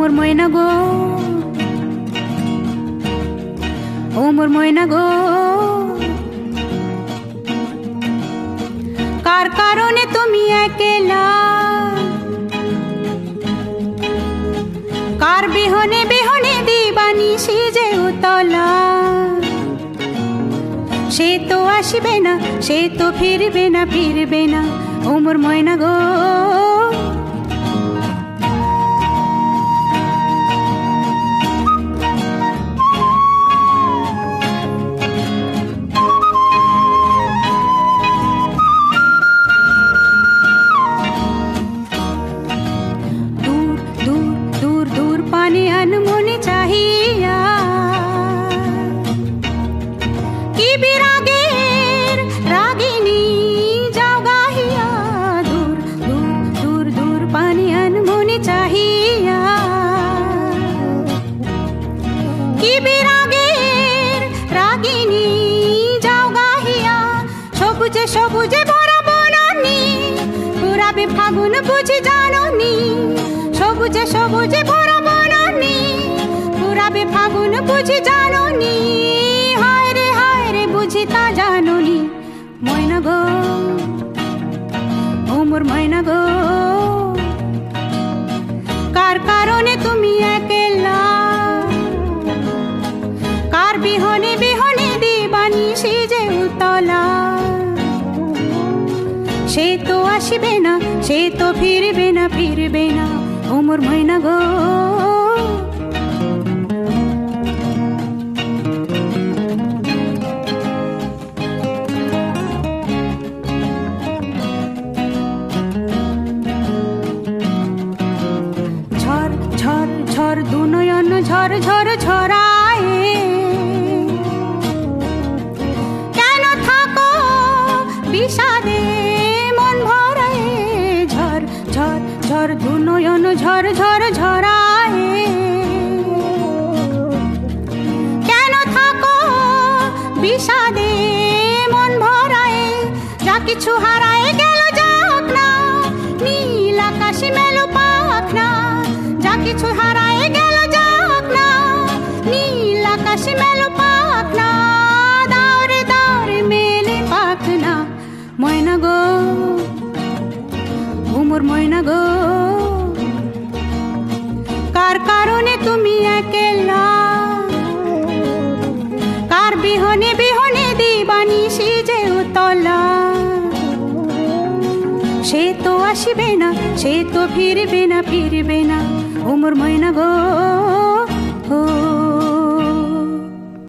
মোর ময়না গো। ও মোর ময়না গো। কার কারণে তুমি একেলা? কার বিহনে বিহনে দিবানি সিজে উতলা? সে তো আসবে না, সে তো ফিরবে না ফিরবে না। ও মোর ময়না গো। সবুজে সবুজে ভরা বনানি পুরাবে ফাগুন বুঝি জাননি। সবুজে সবুজে ভরা বনানি পুরাবে ফাগুন বুঝি জাননি। হায় রে হায় রে, বুঝি তা জাননি ময়না গো, ও মোর ময়না গো, কার কারণে তুমি একেলা? কার বিহনে বিহনে দিবানি সিজে উতলা? সে তো আসবে না, সে তো ফিরবে না ফিরবে না। ও মোর ময়না গো। ঝড় ঝড় ঝড় কেন থাকো বিষাদে ঝর ঝড় ঝরায় কেন থাকো বিষাদে মন ভরায়? যা কিছু হারায় গেল, যাক না। নীল আকাশে মেলো যা কিছু হারায় সে তো আসবে না সে তো ফিরবে না ফিরবে না। ওমর ময়না গো ও